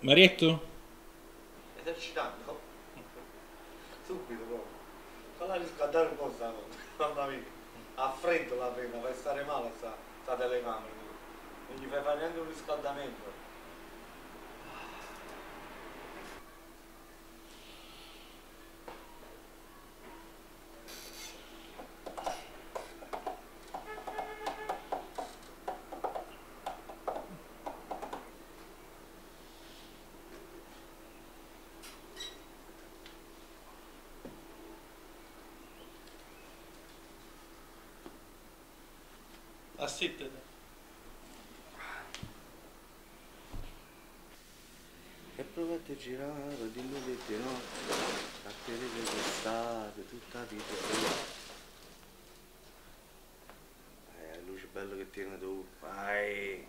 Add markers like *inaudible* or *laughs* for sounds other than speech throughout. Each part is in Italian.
Marietto? Esercitando? Subito proprio. Falla riscaldare un po' sta cosa, mamma mia. A freddo la prima, fai stare male sta, sta telecamera. Non gli fai fare neanche un riscaldamento. Assittate. E provate a girare, dillo che ti no, a tenere l'estate, tutta la vita. Eh, luce bella che tiene tu, vai.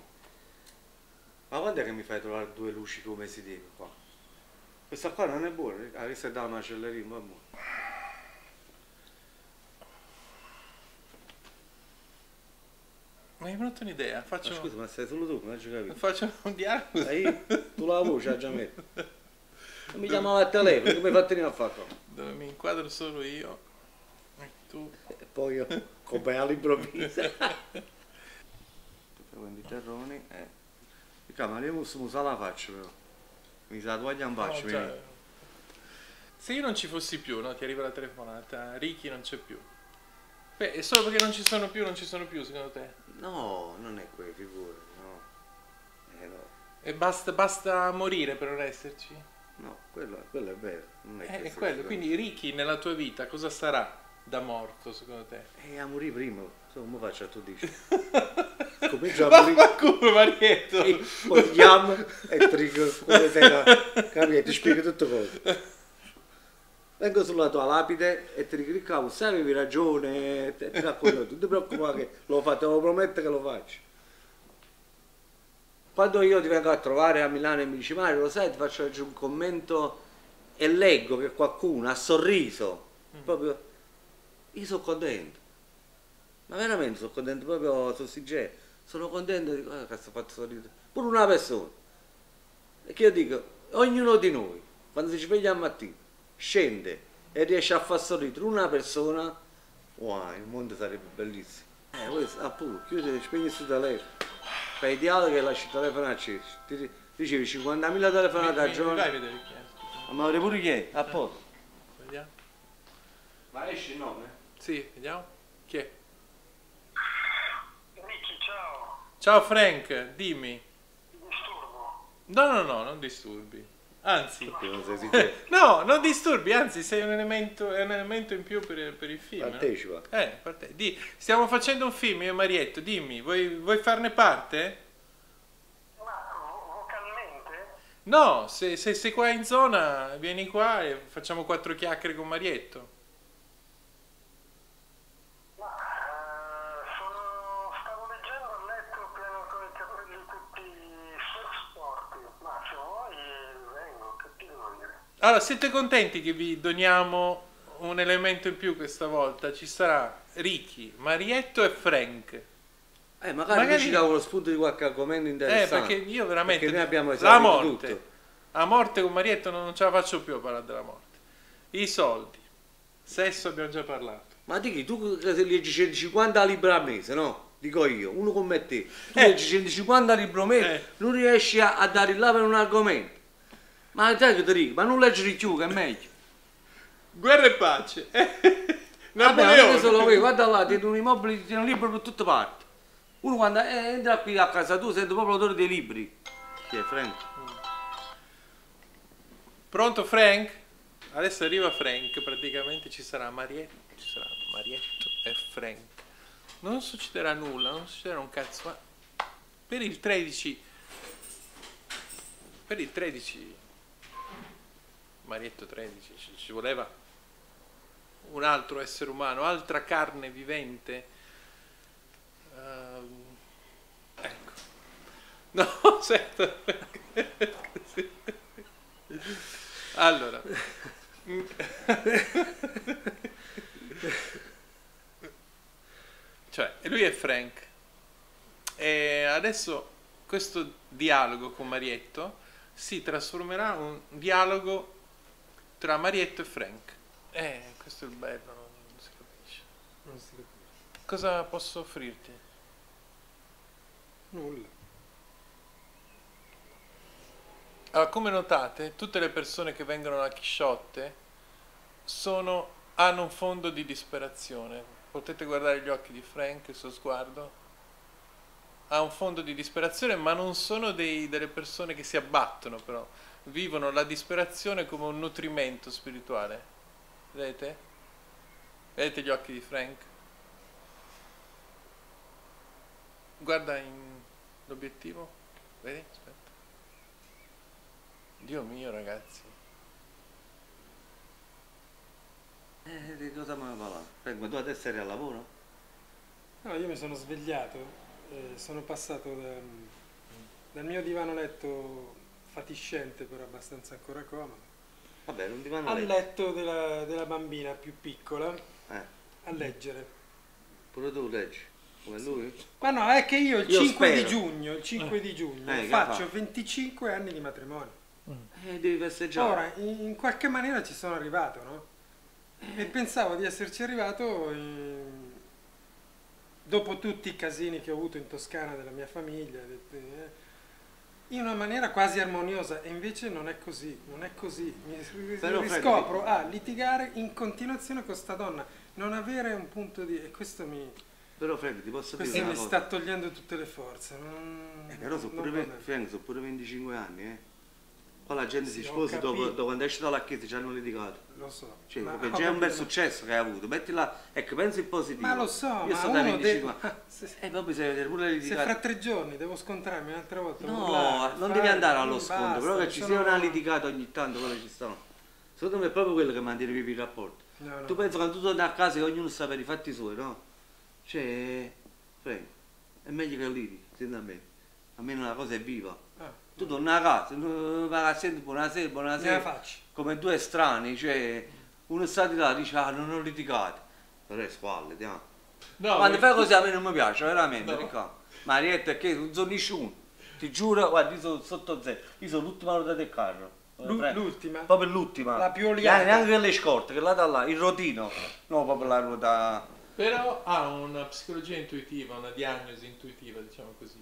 Ma quando è che mi fai trovare due luci come si deve qua? Questa qua non è buona, ah, questa è da una macelleria, ma buona. Mi è venuta un'idea, Ma faccio, scusa, ma sei solo tu, non hai già capito? faccio un dialogo. Sai, tu la voce già metti. Non mi chiamava al telefono, come fai a tenere a fare qua? Dove mi inquadro solo io e tu. E poi io, come all'improvviso. tu fai quando i terroni, eh. Mica, ma io posso usare la faccia però. Mi sa la toglia in faccia, No, cioè, se io non ci fossi più, no, ti arriva la telefonata, Ricky non c'è più. Beh, è solo perché non ci sono più, non ci sono più, secondo te? No, non è quello, figurati, no. Eh no. E basta, basta morire per non esserci? No, quello, quello è vero. Non è, Eh, è quello. Quindi Ricky nella tua vita cosa sarà da morto, secondo te? Eh, a morire prima, come faccio a tu dici? *laughs* Comincio a morire. Vaffanculo, Marietto! E e ti dico come sei la... Capito? Ti spiego tutte cose. Vengo sulla tua lapide e ti dico, Riccardo, sai avevi ragione, ti ti racconto, non ti preoccupare che lo fate, te lo prometto che lo faccio. Quando io ti vengo a trovare a Milano e mi dici, Mario, lo sai, ti faccio un commento e leggo che qualcuno ha sorriso, proprio, io sono contento. Ma veramente sono contento, proprio sono sincero. Sono contento di ah, cazzo ho fatto sorridere. Pure una persona. E che io dico, ognuno di noi, quando si sveglia al mattino, scende e riesce a far sorridere una persona, wow, il mondo sarebbe bellissimo. Eh, questo, appunto, chiudi, spegni questo telefono. Fai il dialogo e lasci il telefono acceso. Ti ricevi 50.000 telefonate al mi Vai a giorno. vedere chi è. Ma avrei pure chi è? A posto. Vediamo. Ma esce il nome? Sì, vediamo. Chi è? Ciao, Ciao Frank, dimmi. ti disturbo. No, no, no, non disturbi. Anzi, non *laughs* no, non disturbi, anzi sei un elemento, è un elemento in più per, per il film. no? Partecipa. Eh, parte- di- stiamo facendo un film, io e Marietto, dimmi, vuoi, vuoi farne parte? Ma vo- vocalmente? No, se, se sei qua in zona, vieni qua e facciamo quattro chiacchiere con Marietto. Ma eh, sono, stavo leggendo a letto pieno con i capelli tutti sporti. Ma se vuoi vengo, che ti devo dire? Allora, siete contenti che vi doniamo un elemento in più questa volta? Ci sarà Ricky, Marietto e Frank. Eh, magari, Magari- ci dà uno spunto di qualche argomento Eh, interessante. perché io veramente... Perché noi abbiamo la morte. tutto. La morte con Marietto non, ce la faccio più a parlare della morte. I soldi. Sesso abbiamo già parlato. Ma dici, tu leggi 150 libri al mese, no? Dico io, uno come te. Tu Eh. leggi 150 libri al mese, Eh. non riesci a, a dare là per un argomento. Ma sai che ti dico, ma non leggi di più, che è meglio. Guerra e pace. *laughs* Vabbè, Napoleone. qui, guarda là, ti un immobile, ti un libro per tutte parti. Uno quando eh, entra qui a casa tua sente proprio l'odore dei libri. Chi è Frank? Pronto Frank? Adesso arriva Frank, praticamente ci sarà Marietto, ci sarà Marietto e Frank. Non succederà nulla, non succederà un cazzo, ma per il 13 per il 13 Marietto 13 ci, ci voleva un altro essere umano, altra carne vivente. Ehm, ecco. No. *laughs* Così. Allora. *laughs* cioè, lui è Frank. E adesso questo dialogo con Marietto si trasformerà in un dialogo tra Marietto e Frank. Eh, questo è il bello, non si capisce. Non si capisce. Cosa posso offrirti? Nulla. Allora, come notate, tutte le persone che vengono alla Chisciotte sono, hanno un fondo di disperazione. Potete guardare gli occhi di Frank, il suo sguardo. Ha un fondo di disperazione, ma non sono dei- delle persone che si abbattono, però. Vivono la disperazione come un nutrimento spirituale. Vedete? Vedete gli occhi di Frank? Guarda in l'obiettivo. Vedi? Aspetta. Dio mio, ragazzi. Eh, di cosa mi parla? Frank, ma tu adesso eri al lavoro? No, io mi sono svegliato, eh, sono passato da- dal mio divano letto fatiscente, però abbastanza ancora comodo, Vabbè, non ti vanno al letto. della, della bambina più piccola Eh, a leggere. pure tu leggi, come lui? Ma no, è che io il Io 5 di spero. giugno, il 5 di giugno Eh, faccio fa? 25 anni di matrimonio. Eh, devi festeggiare. Ora, in, in qualche maniera ci sono arrivato, no? E pensavo di esserci arrivato in- dopo tutti i casini che ho avuto in Toscana della mia famiglia, eh, in una maniera quasi armoniosa, e invece non è così, non è così. Mi Però, Fred, riscopro a litigare in continuazione con sta donna, non avere un punto di... e questo mi, Però Frank, ti posso dire questo una mi sta togliendo tutte le forze. non- Eh, però sono pure. Frank, sono pure 25 anni, eh. Qua la gente si sposa dopo, dopo quando esce dalla chiesa ci hanno litigato. Lo so. Cioè, perché già è un bel successo che hai avuto. Mettila, ecco, pensi in positivo. Ma lo so, Io ma sto da uno 25 deve... anni. *laughs* se- E poi bisogna vedere pure le Se fra tre giorni devo scontrarmi un'altra volta. No, urlare, non devi andare allo scontro, basta, però che ci sono- sia una litigata ogni tanto, quelle ci stanno. Secondo me è proprio quello che mantiene vivi il rapporto. No, no. Tu pensi quando tu torni a casa che ognuno sta per i fatti suoi, no? Cioè, è meglio che litighi, secondo me. Almeno la cosa è viva. Ah, Tu torni a casa, vai a sentire buonasera, buonasera, come due estranei, cioè uno sta di là dice ah non ho litigato. Però è spalle. No, Quando perché- fai così a me non mi piace, veramente, No. Riccardo. Marietta, è che non sono nessuno. Ti giuro, guarda, io sono sotto zero. Io sono l'ultima ruota del carro. L'ultima? Proprio l'ultima. La più oliata. Neanche neanche le scorte, che là da là, il rotino. No, proprio la ruota. Però ha una psicologia intuitiva, una diagnosi intuitiva, diciamo così,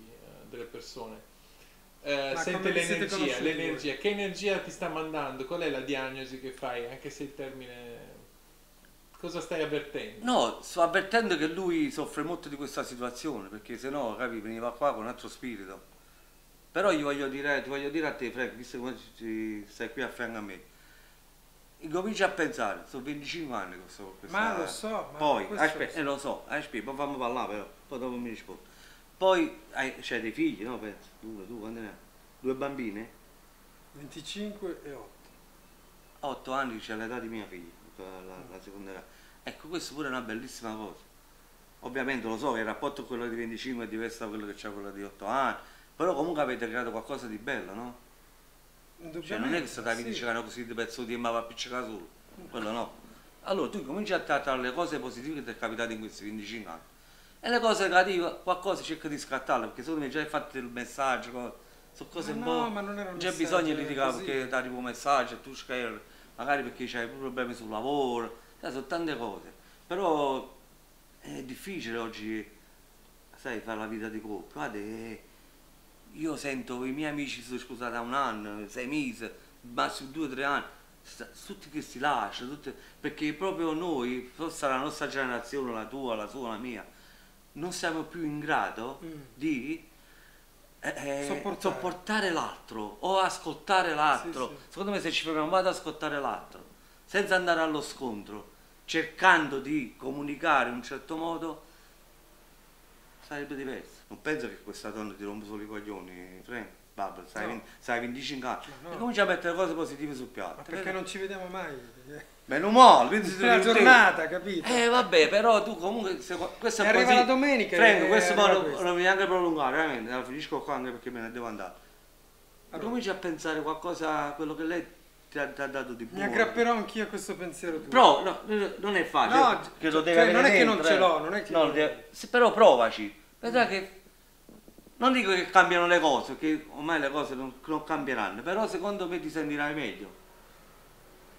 eh, delle persone. Eh, sente l'energia, l'energia. Che energia ti sta mandando? Qual è la diagnosi che fai? Anche se il termine... Cosa stai avvertendo? No, sto avvertendo che lui soffre molto di questa situazione, perché se no, capi, veniva qua con un altro spirito. Però gli voglio dire, ti voglio dire a te, Frank, visto che stai qui a fianco a me, incomincia a pensare, sono 25 anni che sto con questa... Ma lo so, ma Poi, aspetta, lo so. eh, lo so, aspetta, poi fammi parlare però, poi dopo mi rispondi. Poi hai, c'hai dei figli, no? Penso, tu, tu quando ne hai? Due bambine? 25 e 8. 8 anni c'è l'età di mia figlia, la, la- la seconda età. Ecco, questo pure è una bellissima cosa. Ovviamente lo so che il rapporto con quello di 25 è diverso da quello che c'è quello di 8 anni, però comunque avete creato qualcosa di bello, no? Cioè non è che state a sì. 15 anni così di pezzo di ma va a appiccicare solo, quello no. Allora tu cominci a trattare le cose positive che ti è capitato in questi 25 anni. E le cose negative, qualcosa cerca di scattarle, perché secondo me già hai fatto il messaggio, co- sono cose Ma un no, po'. ma non era un c'è bisogno di litigare così. perché ti arriva un messaggio tu scherzi, magari perché c'hai problemi sul lavoro, sai, sono tante cose. Però è difficile oggi, sai, fare la vita di coppia. Guarda, eh, io sento i miei amici sono scusati da un anno, sei mesi, massimo due o tre anni, tutti che si lasciano, tutti- perché proprio noi, forse la nostra generazione, la tua, la sua, la mia, non siamo più in grado Mm. di eh, eh, Sopportare. sopportare l'altro o ascoltare l'altro. Sì, sì. Secondo me se ci vado ad ascoltare l'altro, senza andare allo scontro, cercando di comunicare in un certo modo, sarebbe diverso. Non penso che questa donna ti rompa solo i coglioni, Frank. Babbo, sai, No. 20 sai 25 anni. No. E comincia a mettere cose positive sul piatto. Ma perché non ci vediamo mai? Meno male, quindi si una giornata, capito? eh vabbè, però tu comunque se- questo è arriva così. la domenica Frank, questo poi non- questo. non mi neanche prolungare, veramente, la finisco qua anche perché me ne devo andare. Allora. Cominci a pensare qualcosa, quello che lei ti ha, ti ha dato di Mi buono. aggrapperò anch'io a questo pensiero tuo. Però no, non è facile. No, che lo cioè, devi avere non è che non ce eh. l'ho, non è che- No, se- però provaci. Vedrai che non dico che cambiano le cose, perché ormai le cose non, non cambieranno, però secondo me ti sentirai meglio.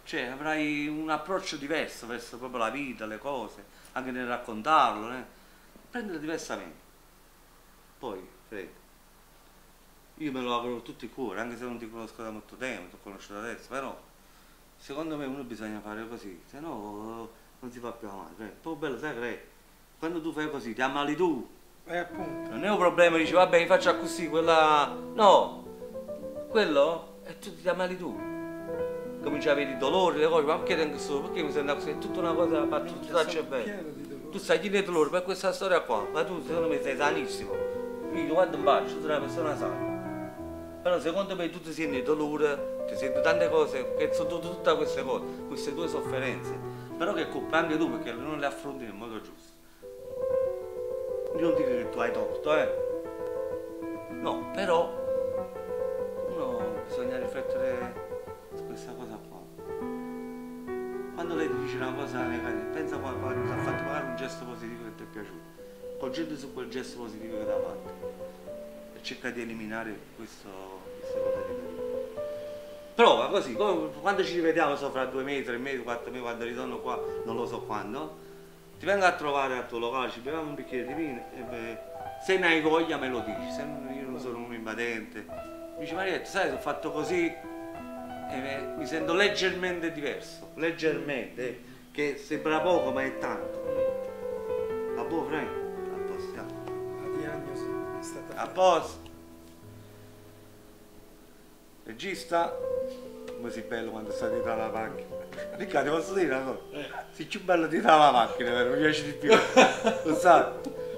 Cioè avrai un approccio diverso verso proprio la vita, le cose, anche nel raccontarlo, né? prendere diversamente. Poi, Fred, io me lo auguro tutto il cuore, anche se non ti conosco da molto tempo, ti ho conosciuto adesso, però secondo me uno bisogna fare così, se no non si fa più. Fred. Poi bello, sai Fred, quando tu fai così, ti ammali tu, E appunto. non è un problema, dici vabbè mi faccio così, quella... No, quello è tu ti ammali tu. Cominci a avere i dolori, le cose, ma perché tengo solo? Perché mi sento così? È tutta una cosa battuta dal cervello. Tu stai di dolore per questa storia qua, ma tu secondo me sei sanissimo. Io quando bacio, tu sei una persona sana. Però secondo me tu ti senti dolore, ti senti tante cose, che sono tutte, tutte queste cose, queste tue sofferenze. Però che colpa anche tu perché non le affronti nel modo giusto. Non dico che tu hai torto, eh. No, però uno bisogna riflettere su questa cosa qua. Quando lei ti dice una cosa negativa, pensa qua- quando ti ha fatto magari un gesto positivo che ti è piaciuto. Concentrati su quel gesto positivo che ti ha fatto. E cerca di eliminare questo, queste cose negative. Prova così, quando ci rivediamo so fra due mesi, tre mesi, quattro mesi, quando ritorno qua, non lo so quando, ti vengo a trovare al tuo locale, ci beviamo un bicchiere di vino e beh, se ne hai voglia me lo dici, se non- io non sono un invadente. Mi dici Marietta, sai, ho fatto così e beh, mi sento leggermente diverso, leggermente, eh, che sembra poco ma è tanto. A posto, Frank? A posto, siamo. La diagnosi è stata A posto. Regista, come si bello quando sta dietro alla macchina. Riccardo, posso dire una cosa? Sei più bello dietro alla macchina, vero? Mi piace di più. Lo sai?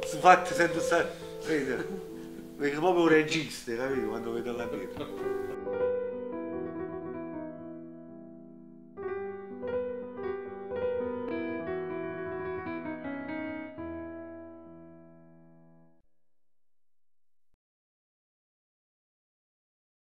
Si fatti sento stare. Vedi? Perché proprio un regista, capito? Quando vedo là dietro.